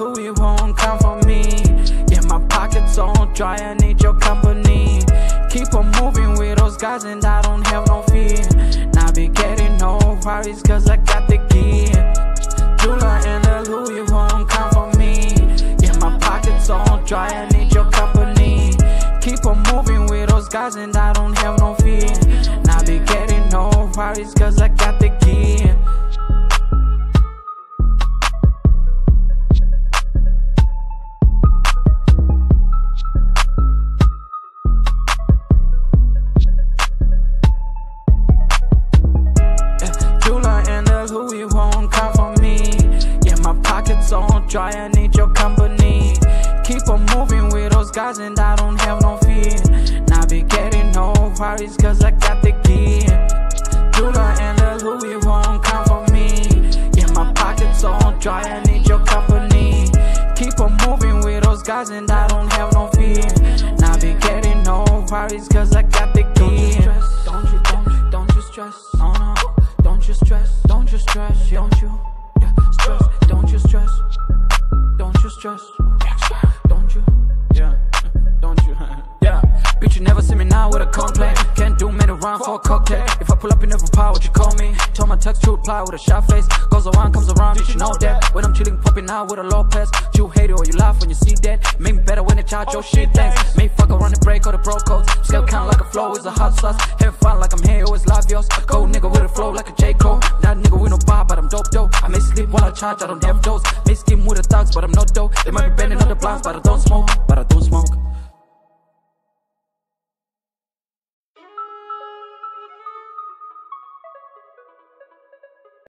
who you won't come for me. Yeah, my pockets all dry, I need your company. Keep on moving with those guys, and I don't have no fear. Not be getting no worries, cause I got the key. Jula and the Louis won't come for me. Yeah, my pockets all dry, I need your company. Keep on moving with those guys, and I don't have no fear. Not be getting no worries, cause I got the key. Dry, I need your company. Keep on moving with those guys, and I don't have no fear. Now be getting no worries, cause I got the key. Jula and the Louis won't come for me. Yeah, my pockets on dry, I need your company. Keep on moving with those guys, and I don't have no fear. Now be getting no worries, cause I got the key. Don't you, don't you, don't you stress, oh no. Don't you stress, don't you stress, don't you, stress, don't you, yeah, don't you, yeah. Bitch, you never see me now with a complaint. Can't do many rounds for a cocktail. If I pull up, you never power, what you call me. Tell my text to reply with a shy face. Goes around, comes around, bitch, you know that. When I'm chilling, popping out with a Lopez. You hate it or you laugh when you see that. Make me better when they charge your shit, thanks. May fuck around the break or the bro codes. Scale count like a flow is a hot sauce. Having fun like I'm here, always labios. Go nigga with a flow like a J. Cole. That nigga with no bar, but I'm dope, dope. I may sleep while I charge, I don't have dose. With the thugs, but I'm not dope. They might be bending on the blinds, but I don't smoke, but I don't smoke.